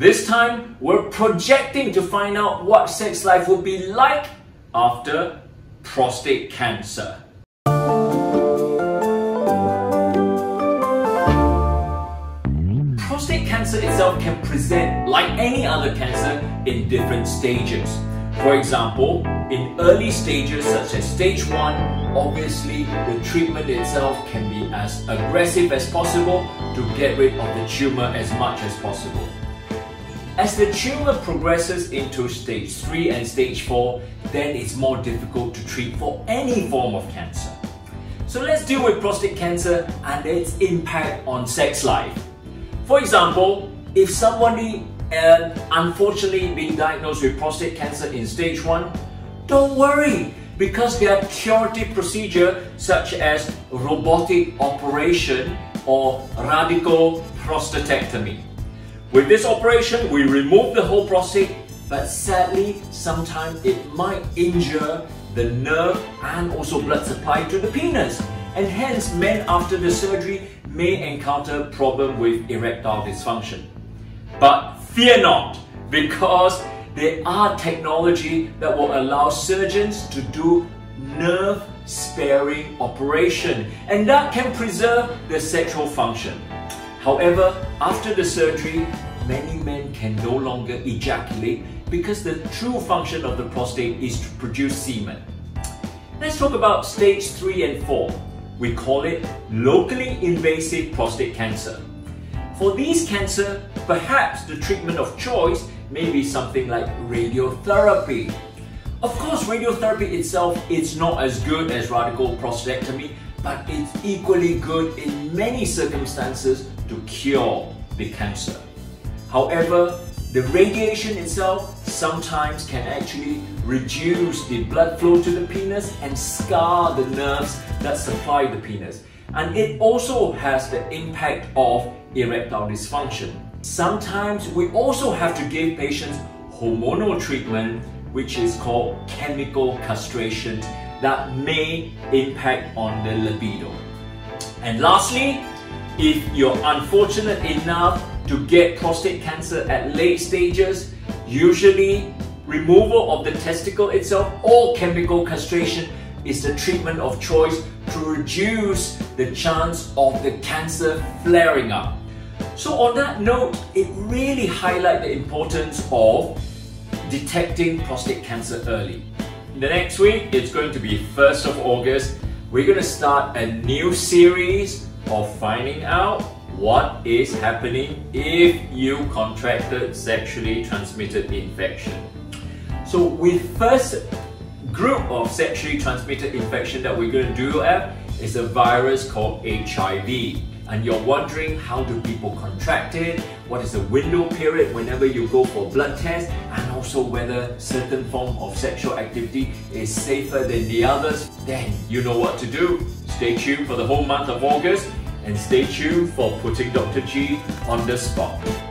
This time, we're projecting to find out what sex life will be like after prostate cancer. Prostate cancer itself can present like any other cancer in different stages. For example, in early stages such as stage 1, obviously the treatment itself can be as aggressive as possible to get rid of the tumor as much as possible. As the tumor progresses into stage 3 and stage 4, then it's more difficult to treat for any form of cancer. So let's deal with prostate cancer and its impact on sex life. For example, if somebody uh, unfortunately being diagnosed with prostate cancer in stage 1, don't worry because there are curative procedures such as robotic operation or radical prostatectomy. With this operation, we remove the whole prostate, but sadly, sometimes it might injure the nerve and also blood supply to the penis. And hence, men after the surgery may encounter problem with erectile dysfunction. But fear not, because there are technology that will allow surgeons to do nerve sparing operation and that can preserve the sexual function. However, after the surgery, many men can no longer ejaculate because the true function of the prostate is to produce semen. Let's talk about stage 3 and 4. We call it locally invasive prostate cancer. For these cancer, perhaps the treatment of choice may be something like radiotherapy. Of course, radiotherapy itself is not as good as radical prostatectomy, but it's equally good in many circumstances to cure the cancer. However, the radiation itself sometimes can actually reduce the blood flow to the penis and scar the nerves that supply the penis. And it also has the impact of erectile dysfunction. Sometimes we also have to give patients hormonal treatment which is called chemical castration that may impact on the libido. And lastly, if you're unfortunate enough to get prostate cancer at late stages, usually removal of the testicle itself or chemical castration is the treatment of choice to reduce the chance of the cancer flaring up. So on that note, it really highlights the importance of detecting prostate cancer early. The next week, it's going to be 1st of August. We're going to start a new series of finding out what is happening if you contracted sexually transmitted infection. So with first group of sexually transmitted infection that we're going to do at is a virus called HIV. And you're wondering how do people contract it, what is the window period whenever you go for blood test, and also whether certain form of sexual activity is safer than the others, then you know what to do. Stay tuned for the whole month of August and stay tuned for putting Dr. G on the spot.